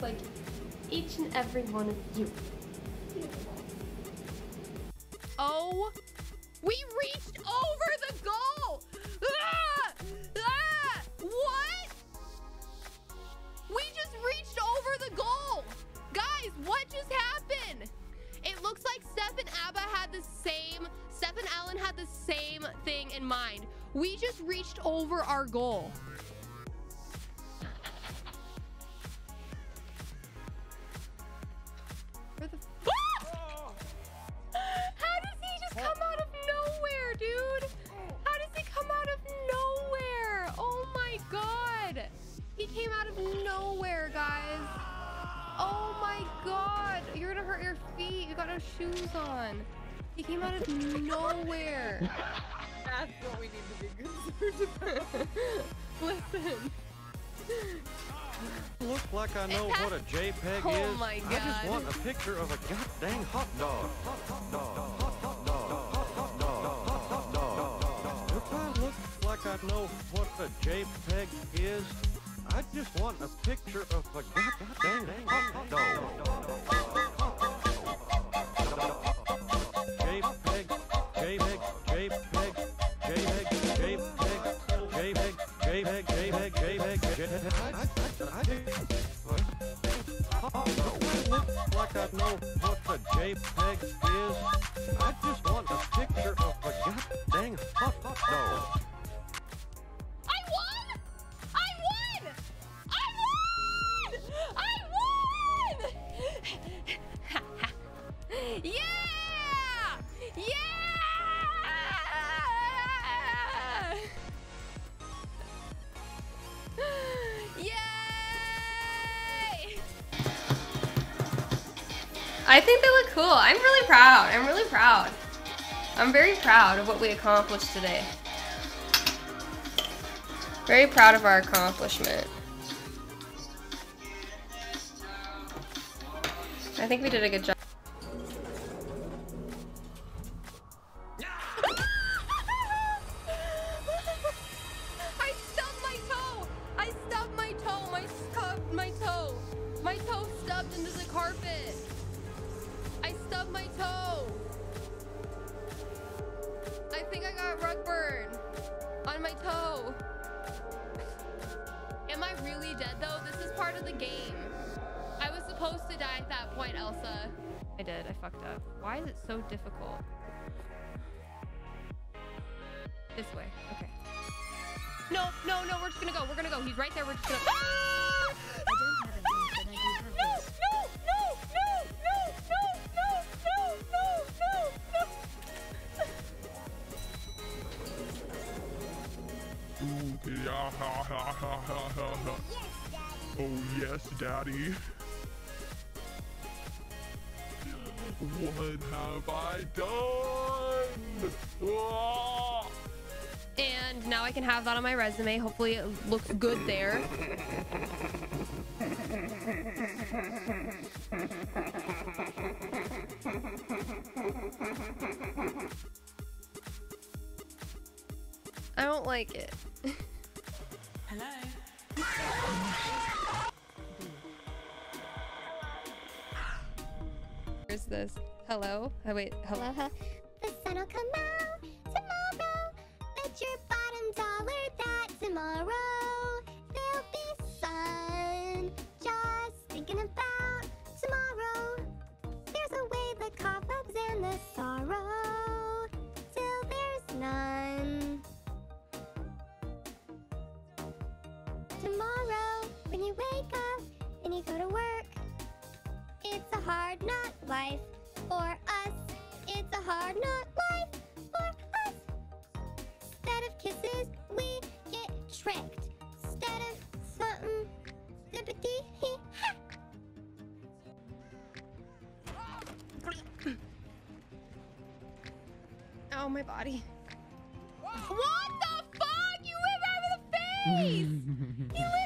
like each and every one of you. Oh, we reached over the goal. Ah! Ah! What? We just reached over the goal. Guys, what just happened? It looks like Steph and Abba had the same, Steph and Alan had the same thing in mind. We just reached over our goal. Hurt your feet. You got no shoes on. He came out of nowhere. That's what we need to be concerned about. Listen. Look like I know what a JPEG Oh is. my I just want a picture of a goddamn hot dog. Hot dog. Hot dog. Hot dog. If I look like I know what a JPEG is, I just want a picture of a goddamn hot a JPEG is. I just want a picture of a goddamn hot dog. I think they look cool. I'm really proud. I'm really proud. I'm very proud of what we accomplished today. Very proud of our accomplishment. I think we did a good job. I stubbed my toe. I stubbed my toe. My my toe. My toe stubbed into the carpet. I stubbed my toe. I think I got rug burn on my toe. Am I really dead though? This is part of the game. I was supposed to die at that point, Elsa. I did. I fucked up. Why is it so difficult? This way. Okay. No, no, no, we're just gonna go. We're gonna go. He's right there. We're just gonna. Ah! Ooh, yeah, ha, ha, ha, ha, ha, ha. Oh yes, daddy. What have I done? Ah! And now I can have that on my resume. Hopefully it looks good there. I don't like it. Where's this? Hello? Oh, wait. Hello? The sun will come out tomorrow. Bet your bottom dollar that tomorrow life for us. It's a hard not life for us. Instead of kisses, we get tricked. Instead of something, zippity hee ha. Oh, my body. What the fuck? You hit me right in the face!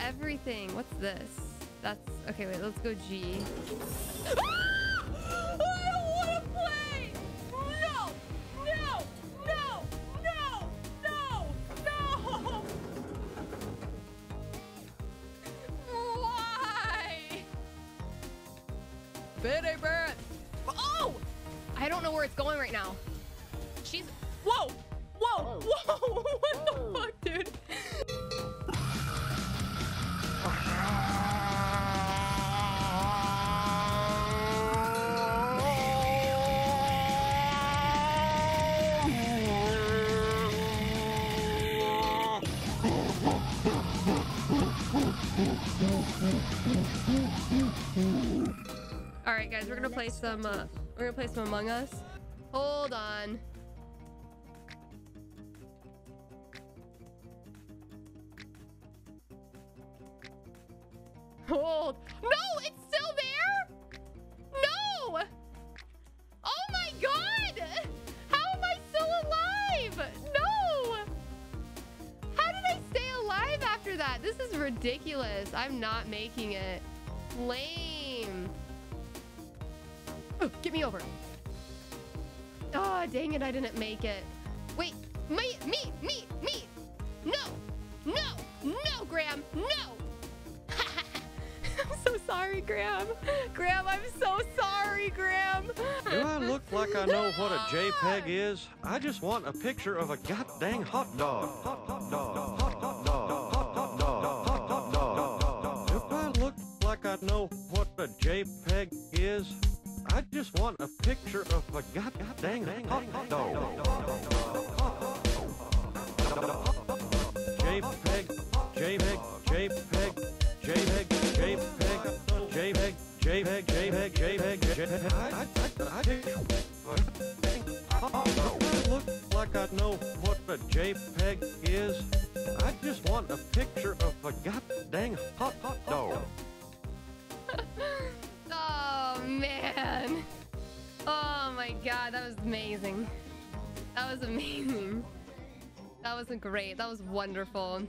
everything. What's this? That's... Okay, wait, let's go G. Why? Bitty bird. Oh! I don't know where it's going right now. She's... Whoa! Guys, we're gonna play some. Uh, we're gonna play some Among Us. Hold on. Hold. No, it's still there. No. Oh my god! How am I still alive? No. How did I stay alive after that? This is ridiculous. I'm not making it. Lame. Oh, get me over. Oh, dang it, I didn't make it. Wait, me, me, me, me. No, no, no, Graham, no. I'm so sorry, Graham. Graham, I'm so sorry, Graham. Do I look like I know what a JPEG is? I just want a picture of a goddamn hot dog. Hot dog. Hot dog. Hot dog. Hot dog. Do I look like I know what a JPEG is? I just want a picture of a goddamn hot dog. JPEG, JPEG, JPEG, JPEG, JPEG, JPEG, JPEG, JPEG, JPEG, JPEG. I, I, I, I, I look like I know what a JPEG is. I just want a picture of a goddamn hot hot Oh my god, that was amazing. That was amazing. That was great. That was wonderful.